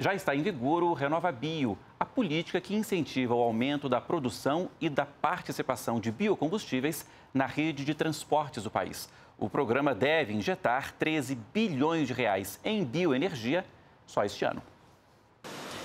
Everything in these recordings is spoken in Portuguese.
Já está em vigor o Renova Bio, a política que incentiva o aumento da produção e da participação de biocombustíveis na rede de transportes do país. O programa deve injetar 13 bilhões de reais em bioenergia só este ano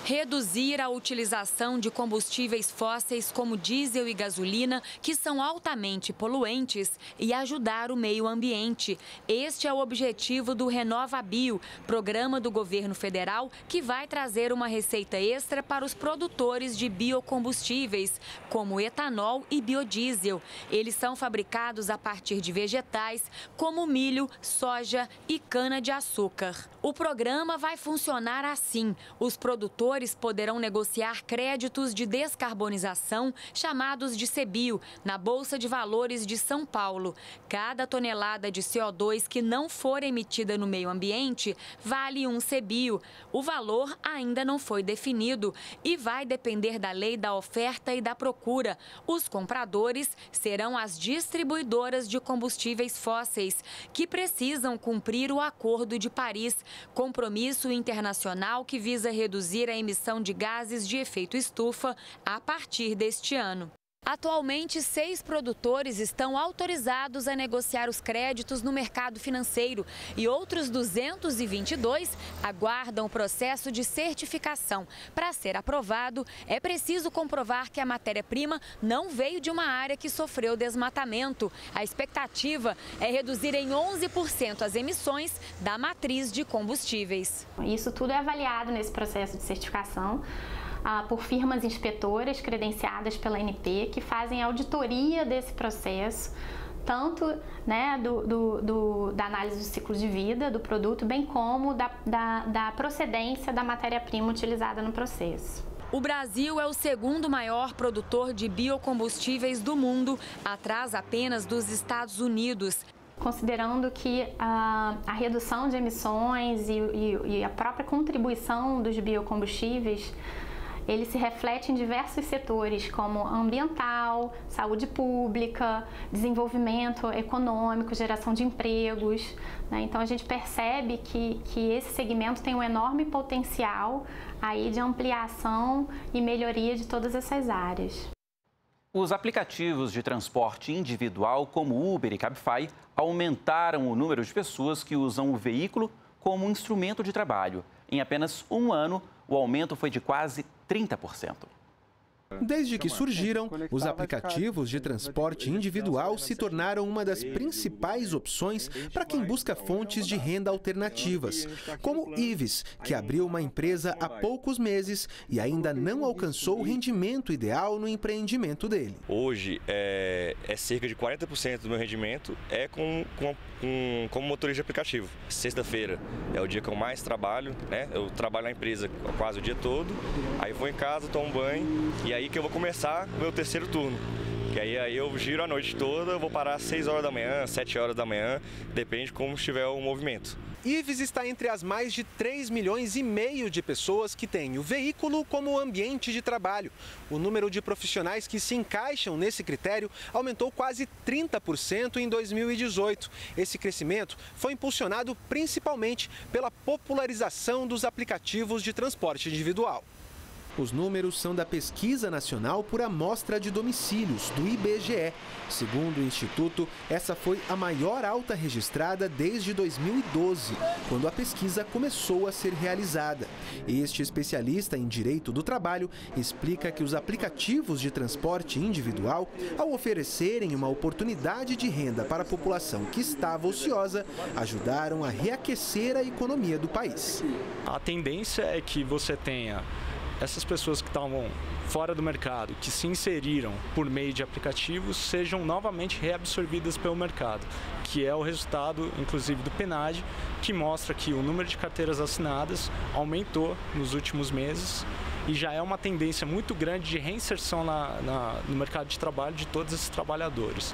reduzir a utilização de combustíveis fósseis como diesel e gasolina, que são altamente poluentes, e ajudar o meio ambiente. Este é o objetivo do Renova Bio, programa do governo federal que vai trazer uma receita extra para os produtores de biocombustíveis, como etanol e biodiesel. Eles são fabricados a partir de vegetais, como milho, soja e cana-de-açúcar. O programa vai funcionar assim: os produtores poderão negociar créditos de descarbonização, chamados de CBIO, na Bolsa de Valores de São Paulo. Cada tonelada de CO2 que não for emitida no meio ambiente vale um CBIO. O valor ainda não foi definido e vai depender da lei da oferta e da procura. Os compradores serão as distribuidoras de combustíveis fósseis, que precisam cumprir o Acordo de Paris, compromisso internacional que visa reduzir a emissão emissão de gases de efeito estufa a partir deste ano. Atualmente, seis produtores estão autorizados a negociar os créditos no mercado financeiro e outros 222 aguardam o processo de certificação. Para ser aprovado, é preciso comprovar que a matéria-prima não veio de uma área que sofreu desmatamento. A expectativa é reduzir em 11% as emissões da matriz de combustíveis. Isso tudo é avaliado nesse processo de certificação ah, por firmas inspetoras credenciadas pela ANP que fazem auditoria desse processo, tanto né, do, do, do, da análise do ciclo de vida do produto, bem como da, da, da procedência da matéria-prima utilizada no processo. O Brasil é o segundo maior produtor de biocombustíveis do mundo, atrás apenas dos Estados Unidos. Considerando que a, a redução de emissões e, e, e a própria contribuição dos biocombustíveis ele se reflete em diversos setores, como ambiental, saúde pública, desenvolvimento econômico, geração de empregos. Né? Então a gente percebe que, que esse segmento tem um enorme potencial aí de ampliação e melhoria de todas essas áreas. Os aplicativos de transporte individual, como Uber e Cabify, aumentaram o número de pessoas que usam o veículo como um instrumento de trabalho. Em apenas um ano, o aumento foi de quase 30%. Desde que surgiram, os aplicativos de transporte individual se tornaram uma das principais opções para quem busca fontes de renda alternativas, como Ives, que abriu uma empresa há poucos meses e ainda não alcançou o rendimento ideal no empreendimento dele. Hoje, é, é cerca de 40% do meu rendimento é com, com, com, como motorista de aplicativo. Sexta-feira é o dia que eu mais trabalho, né? eu trabalho na empresa quase o dia todo, aí vou em casa, tomo banho e aí que eu vou começar meu terceiro turno. Que aí, aí eu giro a noite toda, vou parar às 6 horas da manhã, 7 horas da manhã, depende de como estiver o movimento. Ives está entre as mais de 3 milhões e meio de pessoas que têm o veículo como ambiente de trabalho. O número de profissionais que se encaixam nesse critério aumentou quase 30% em 2018. Esse crescimento foi impulsionado principalmente pela popularização dos aplicativos de transporte individual. Os números são da Pesquisa Nacional por Amostra de Domicílios, do IBGE. Segundo o Instituto, essa foi a maior alta registrada desde 2012, quando a pesquisa começou a ser realizada. Este especialista em direito do trabalho explica que os aplicativos de transporte individual, ao oferecerem uma oportunidade de renda para a população que estava ociosa, ajudaram a reaquecer a economia do país. A tendência é que você tenha essas pessoas que estavam fora do mercado, que se inseriram por meio de aplicativos, sejam novamente reabsorvidas pelo mercado, que é o resultado, inclusive, do PNAD, que mostra que o número de carteiras assinadas aumentou nos últimos meses e já é uma tendência muito grande de reinserção na, na, no mercado de trabalho de todos esses trabalhadores.